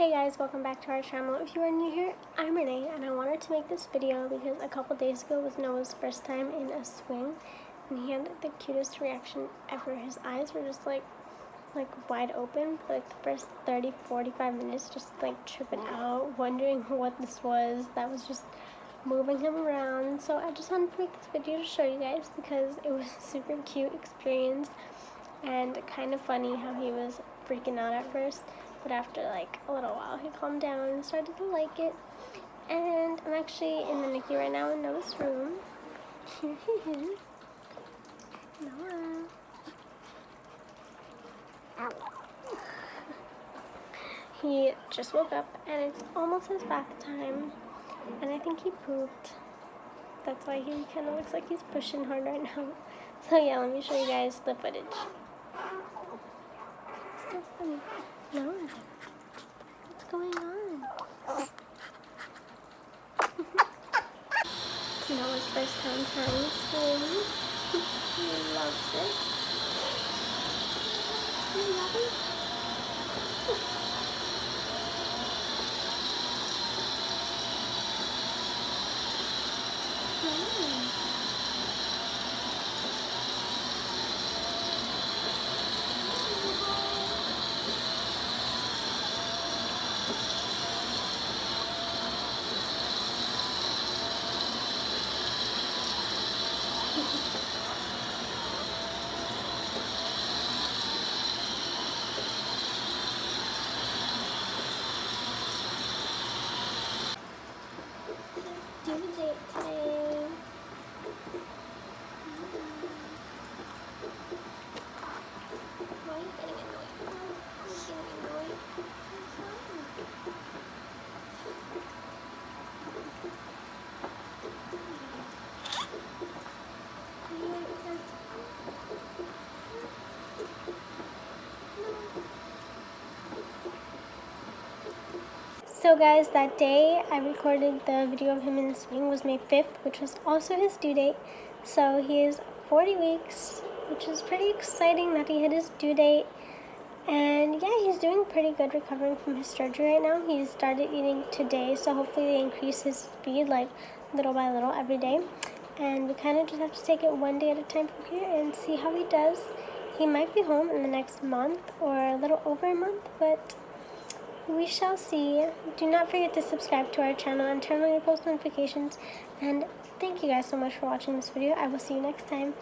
Hey guys, welcome back to our channel. If you are new here, I'm Renee and I wanted to make this video because a couple days ago was Noah's first time in a swing and he had the cutest reaction ever. His eyes were just like like wide open for like the first 30 45 minutes just like tripping out wondering what this was that was just moving him around so I just wanted to make this video to show you guys because it was a super cute experience and kind of funny how he was freaking out at first but after like a little while, he calmed down and started to like it. And I'm actually in the NICU right now in Noah's room. Here he is. Noah. he just woke up and it's almost his bath time. And I think he pooped. That's why he kind of looks like he's pushing hard right now. So yeah, let me show you guys the footage. No. What's going on? Noah's first time trying swim. he loves it. You love it? So guys, that day I recorded the video of him in the swing was May 5th, which was also his due date. So he is 40 weeks, which is pretty exciting that he hit his due date. And yeah, he's doing pretty good recovering from his surgery right now. He started eating today, so hopefully they increase his speed like little by little every day. And we kind of just have to take it one day at a time from here and see how he does. He might be home in the next month or a little over a month, but we shall see. Do not forget to subscribe to our channel and turn on your post notifications. And thank you guys so much for watching this video. I will see you next time.